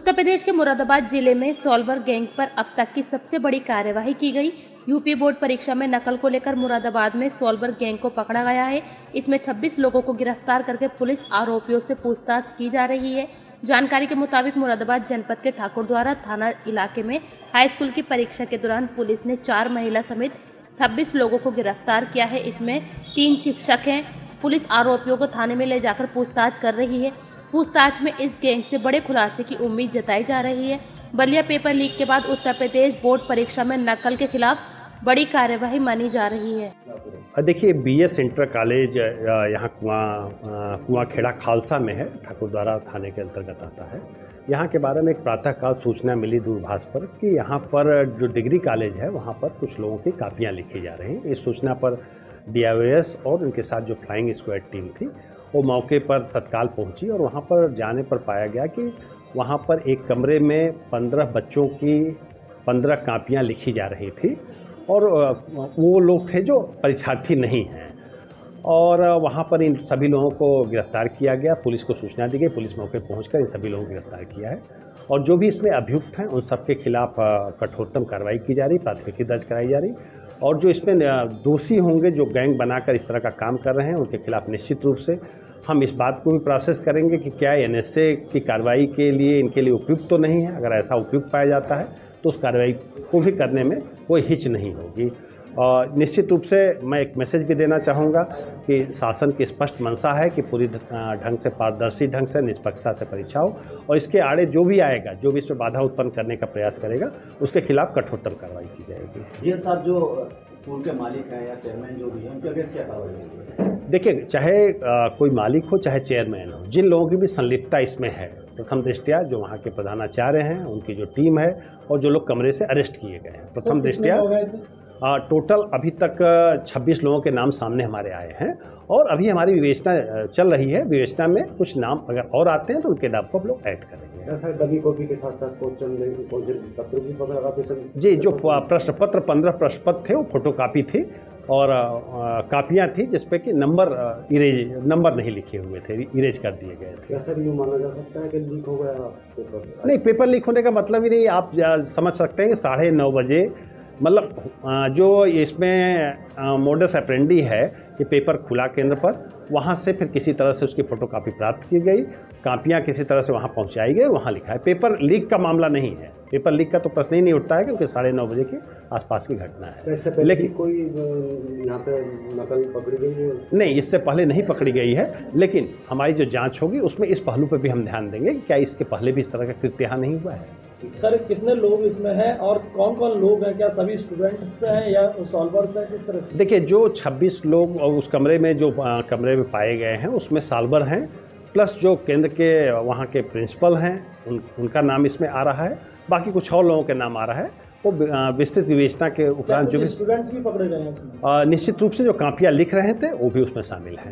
उत्तर प्रदेश के मुरादाबाद ज़िले में सॉल्वर गैंग पर अब तक की सबसे बड़ी कार्यवाही की गई। यूपी बोर्ड परीक्षा में नकल को लेकर मुरादाबाद में सॉल्वर गैंग को पकड़ा गया है। इसमें 26 लोगों को गिरफ़्तार करके पुलिस आरोपियों से पूछताछ की जा रही है। जानकारी के मुताबिक मुरादाबाद जनपद के ठाकुर द्वारा थाना इलाके में हाई स्कूल की परीक्षा के दौरान पुलिस ने चार महिला समेत 26 लोगों को गिरफ़्तार किया है। इसमें तीन शिक्षक हैं। पुलिस आरोपियों को थाने में ले जाकर पूछताछ कर रही है। पूछताछ में इस गैंग से बड़े खुलासे की उम्मीद जताई जा रही है। बलिया पेपर लीक के बाद उत्तर प्रदेश बोर्ड परीक्षा में नकल के खिलाफ बड़ी कार्यवाही मानी जा रही है। देखिए बी एस इंटर कॉलेज यहाँ कुआँ कुआँ खेड़ा खालसा में है, ठाकुरद्वारा थाने के अंतर्गत आता है। यहाँ के बारे में एक प्रातःकाल सूचना मिली दूरभाष पर कि यहाँ पर जो डिग्री कॉलेज है, वहाँ पर कुछ लोगों की कापियाँ लिखी जा रही हैं। इस सूचना पर डी और उनके साथ जो फ्लाइंग स्क्वाड टीम थी, वो मौके पर तत्काल पहुँची और वहाँ पर जाने पर पाया गया कि वहाँ पर एक कमरे में पंद्रह बच्चों की पंद्रह कापियाँ लिखी जा रही थी और वो लोग थे जो परीक्षार्थी नहीं हैं। और वहाँ पर इन सभी लोगों को गिरफ़्तार किया गया। पुलिस को सूचना दी गई, पुलिस मौके पहुँच इन सभी लोगों को गिरफ़्तार किया है। और जो भी इसमें अभियुक्त हैं, उन सबके खिलाफ कठोरतम कार्रवाई की जा रही, प्राथमिकी दर्ज कराई जा रही। और जो इसमें दोषी होंगे, जो गैंग बनाकर इस तरह का काम कर रहे हैं, उनके खिलाफ निश्चित रूप से हम इस बात को भी प्रोसेस करेंगे कि क्या एनएसए की कार्रवाई के लिए, इनके लिए उपयुक्त तो नहीं है। अगर ऐसा उपयुक्त पाया जाता है तो उस कार्रवाई को भी करने में कोई हिच नहीं होगी। और निश्चित रूप से मैं एक मैसेज भी देना चाहूँगा कि शासन की स्पष्ट मंशा है कि पूरी ढंग से पारदर्शी ढंग से निष्पक्षता से परीक्षा हो और इसके आड़े जो भी आएगा जो भी इसमें बाधा उत्पन्न करने का प्रयास करेगा उसके खिलाफ कठोरतम कार्रवाई की जाएगी। ये साहब जो स्कूल के मालिक हैं या चेयरमैन जो भी हैं उनके अगेंस्ट क्या कार्रवाई देखिए चाहे कोई मालिक हो चाहे चेयरमैन हो जिन लोगों की भी संलिप्तता इसमें है प्रथम दृष्टिया जो वहाँ के प्रधानाचार्य हैं उनकी जो टीम है और जो लोग कमरे से अरेस्ट किए गए हैं प्रथम दृष्टिया टोटल अभी तक 26 लोगों के नाम सामने हमारे आए हैं और अभी हमारी विवेचना चल रही है। विवेचना में कुछ नाम अगर और आते हैं तो उनके नाम को हम लोग ऐड करेंगे। सर कॉपी के साथ साथ पत्र भी पकड़ा जी जो प्रश्न पत्र पंद्रह प्रश्न पत्र थे वो फ़ोटो कापी थी और कापियाँ थी जिसपे कि नंबर इरेज नंबर नहीं लिखे हुए थे इरेज कर दिए गए थे। क्या सर यूँ माना जा सकता है कि लीक हो गया पेपर? नहीं पेपर लीक होने का मतलब ही नहीं आप समझ सकते हैं कि साढ़े नौ बजे मतलब जो इसमें मोडस अप्रेंडी है कि पेपर खुला केंद्र पर वहाँ से फिर किसी तरह से उसकी फ़ोटोकॉपी प्राप्त की गई कापियाँ किसी तरह से वहाँ पहुँचाई गई वहाँ लिखा है। पेपर लीक का मामला नहीं है। पेपर लीक का तो प्रश्न ही नहीं उठता है क्योंकि साढ़े नौ बजे के आसपास की घटना है। तो लेकिन कोई यहाँ पे नकल पकड़ी गई है नहीं इससे पहले नहीं पकड़ी गई है लेकिन हमारी जो जाँच होगी उसमें इस पहलू पर भी हम ध्यान देंगे कि क्या इसके पहले भी इस तरह का कृत्य नहीं हुआ है। सर कितने लोग इसमें हैं और कौन कौन लोग हैं? क्या सभी स्टूडेंट्स हैं या सॉल्वर्स हैं? किस तरह से? देखिए जो 26 लोग उस कमरे में जो कमरे में पाए गए हैं उसमें सालवर हैं प्लस जो केंद्र के वहाँ के प्रिंसिपल हैं उन उनका नाम इसमें आ रहा है। बाकी कुछ और लोगों के नाम आ रहा है। वो विस्तृत विवेचना के उपरांत जो भी स्टूडेंट्स भी पकड़े गए हैं निश्चित रूप से जो कापियाँ लिख रहे थे वो भी उसमें शामिल हैं।